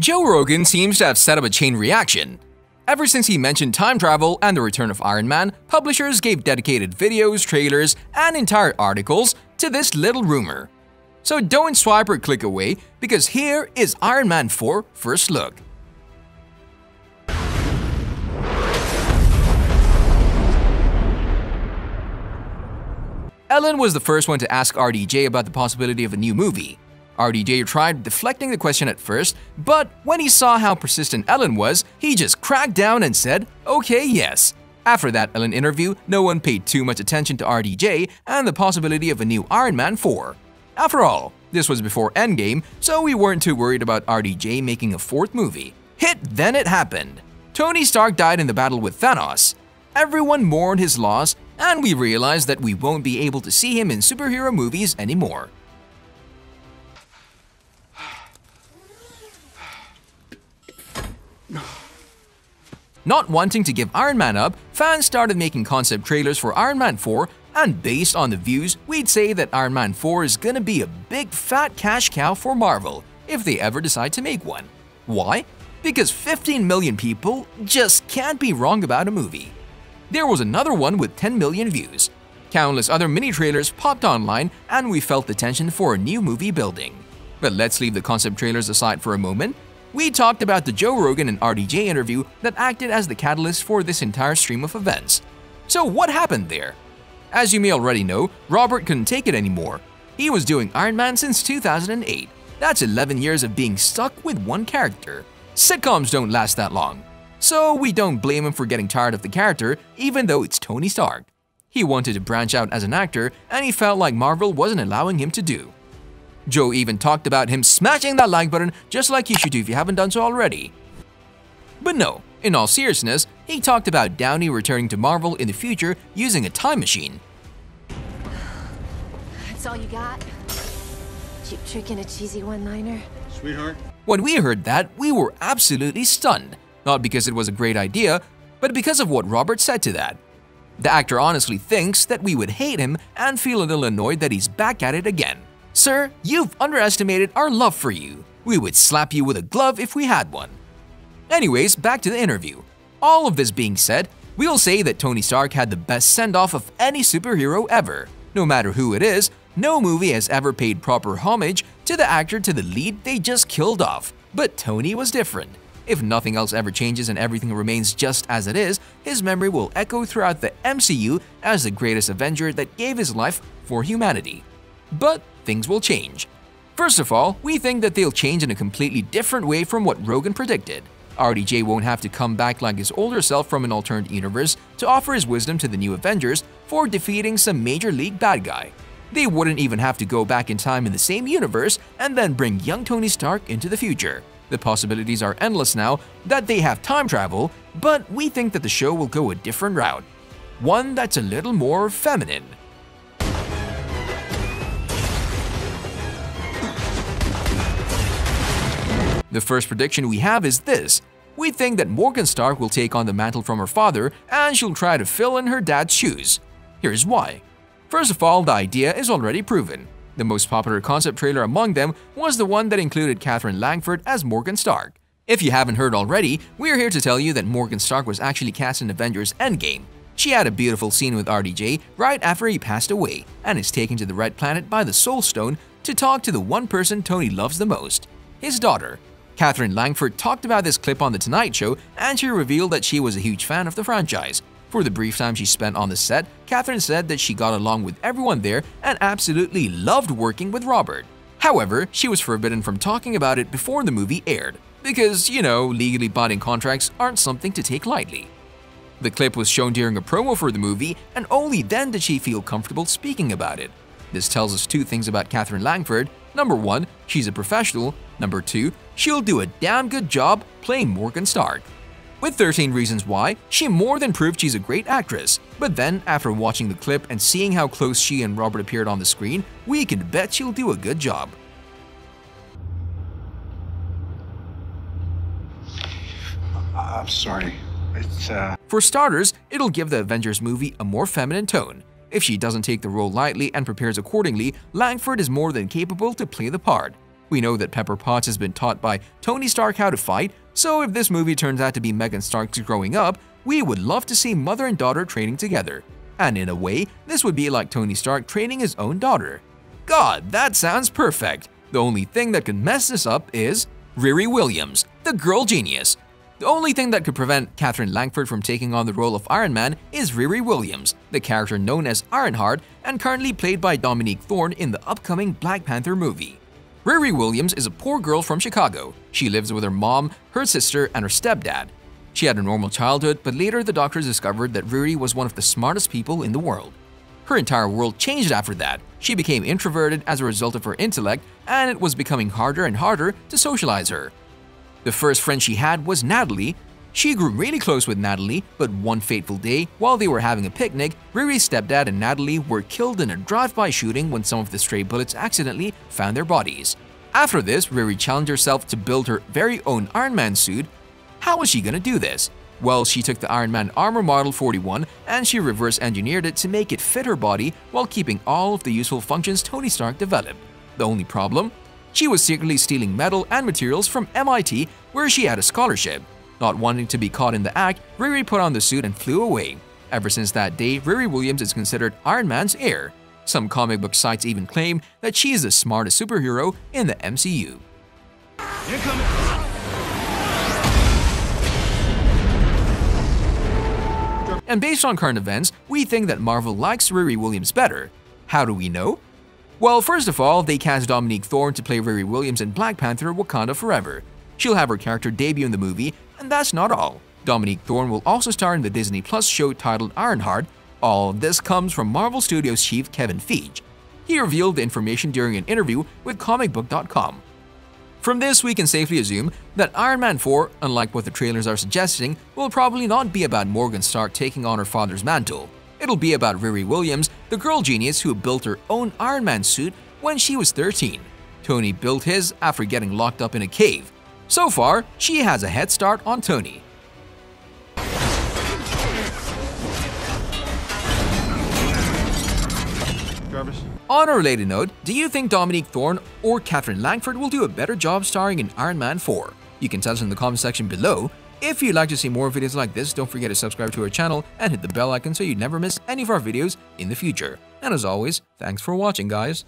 Joe Rogan seems to have set up a chain reaction. Ever since he mentioned time travel and the return of Iron Man, publishers gave dedicated videos, trailers, and entire articles to this little rumor. So don't swipe or click away because here is Iron Man 4 First Look. Ellen was the first one to ask RDJ about the possibility of a new movie. RDJ tried deflecting the question at first, but when he saw how persistent Ellen was, he just cracked down and said, okay, yes. After that Ellen interview, no one paid too much attention to RDJ and the possibility of a new Iron Man 4. After all, this was before Endgame, so we weren't too worried about RDJ making a fourth movie. Hit then it happened. Tony Stark died in the battle with Thanos. Everyone mourned his loss, and we realized that we won't be able to see him in superhero movies anymore. Not wanting to give Iron Man up, fans started making concept trailers for Iron Man 4 and based on the views, we'd say that Iron Man 4 is gonna be a big fat cash cow for Marvel if they ever decide to make one. Why? Because 15 million people just can't be wrong about a movie. There was another one with 10 million views. Countless other mini trailers popped online and we felt the tension for a new movie building. But let's leave the concept trailers aside for a moment we talked about the Joe Rogan and RDJ interview that acted as the catalyst for this entire stream of events. So what happened there? As you may already know, Robert couldn't take it anymore. He was doing Iron Man since 2008. That's 11 years of being stuck with one character. Sitcoms don't last that long. So we don't blame him for getting tired of the character, even though it's Tony Stark. He wanted to branch out as an actor, and he felt like Marvel wasn't allowing him to do. Joe even talked about him smashing that like button just like you should do if you haven't done so already. But no, in all seriousness, he talked about Downey returning to Marvel in the future using a time machine. That's all you got? Cheap trick and a cheesy one-liner? Sweetheart? When we heard that, we were absolutely stunned. Not because it was a great idea, but because of what Robert said to that. The actor honestly thinks that we would hate him and feel a little annoyed that he's back at it again. Sir, you've underestimated our love for you. We would slap you with a glove if we had one. Anyways, back to the interview. All of this being said, we'll say that Tony Stark had the best send-off of any superhero ever. No matter who it is, no movie has ever paid proper homage to the actor to the lead they just killed off. But Tony was different. If nothing else ever changes and everything remains just as it is, his memory will echo throughout the MCU as the greatest Avenger that gave his life for humanity. But things will change. First of all, we think that they'll change in a completely different way from what Rogan predicted. RDJ won't have to come back like his older self from an alternate universe to offer his wisdom to the new Avengers for defeating some major league bad guy. They wouldn't even have to go back in time in the same universe and then bring young Tony Stark into the future. The possibilities are endless now that they have time travel, but we think that the show will go a different route. One that's a little more feminine. The first prediction we have is this. We think that Morgan Stark will take on the mantle from her father and she'll try to fill in her dad's shoes. Here's why. First of all, the idea is already proven. The most popular concept trailer among them was the one that included Katherine Langford as Morgan Stark. If you haven't heard already, we're here to tell you that Morgan Stark was actually cast in Avengers Endgame. She had a beautiful scene with RDJ right after he passed away and is taken to the Red Planet by the Soul Stone to talk to the one person Tony loves the most, his daughter, Katherine Langford talked about this clip on The Tonight Show and she revealed that she was a huge fan of the franchise. For the brief time she spent on the set, Katherine said that she got along with everyone there and absolutely loved working with Robert. However, she was forbidden from talking about it before the movie aired, because, you know, legally binding contracts aren't something to take lightly. The clip was shown during a promo for the movie, and only then did she feel comfortable speaking about it. This tells us two things about Katherine Langford. Number one, she's a professional. Number two, she'll do a damn good job playing Morgan Stark. With 13 Reasons Why, she more than proved she's a great actress. But then, after watching the clip and seeing how close she and Robert appeared on the screen, we can bet she'll do a good job. I'm sorry. It's, uh... For starters, it'll give the Avengers movie a more feminine tone. If she doesn't take the role lightly and prepares accordingly, Langford is more than capable to play the part. We know that Pepper Potts has been taught by Tony Stark how to fight, so if this movie turns out to be Megan Stark's growing up, we would love to see mother and daughter training together. And in a way, this would be like Tony Stark training his own daughter. God, that sounds perfect! The only thing that could mess this up is Riri Williams, the girl genius. The only thing that could prevent Katherine Langford from taking on the role of Iron Man is Riri Williams, the character known as Ironheart and currently played by Dominique Thorne in the upcoming Black Panther movie. Riri Williams is a poor girl from Chicago. She lives with her mom, her sister, and her stepdad. She had a normal childhood, but later the doctors discovered that Riri was one of the smartest people in the world. Her entire world changed after that. She became introverted as a result of her intellect, and it was becoming harder and harder to socialize her. The first friend she had was Natalie. She grew really close with Natalie, but one fateful day, while they were having a picnic, Riri's stepdad and Natalie were killed in a drive-by shooting when some of the stray bullets accidentally found their bodies. After this, Riri challenged herself to build her very own Iron Man suit. How was she gonna do this? Well, she took the Iron Man Armor Model 41 and she reverse engineered it to make it fit her body while keeping all of the useful functions Tony Stark developed. The only problem? She was secretly stealing metal and materials from MIT where she had a scholarship. Not wanting to be caught in the act, Riri put on the suit and flew away. Ever since that day, Riri Williams is considered Iron Man's heir. Some comic book sites even claim that she is the smartest superhero in the MCU. And based on current events, we think that Marvel likes Riri Williams better. How do we know? Well, first of all, they cast Dominique Thorne to play Riri Williams in Black Panther Wakanda Forever. She'll have her character debut in the movie, and that's not all. Dominique Thorne will also star in the Disney Plus show titled Ironheart. All this comes from Marvel Studios chief Kevin Feige. He revealed the information during an interview with comicbook.com. From this, we can safely assume that Iron Man 4, unlike what the trailers are suggesting, will probably not be about Morgan Stark taking on her father's mantle. It'll be about Riri Williams, the girl genius who built her own Iron Man suit when she was 13. Tony built his after getting locked up in a cave. So far, she has a head start on Tony. On a related note, do you think Dominique Thorne or Katherine Langford will do a better job starring in Iron Man 4? You can tell us in the comment section below. If you'd like to see more videos like this, don't forget to subscribe to our channel and hit the bell icon so you never miss any of our videos in the future. And as always, thanks for watching guys.